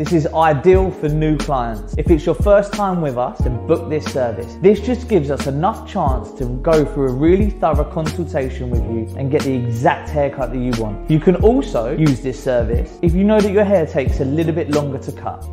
This is ideal for new clients. If it's your first time with us, then book this service. This just gives us enough chance to go through a really thorough consultation with you and get the exact haircut that you want. You can also use this service if you know that your hair takes a little bit longer to cut.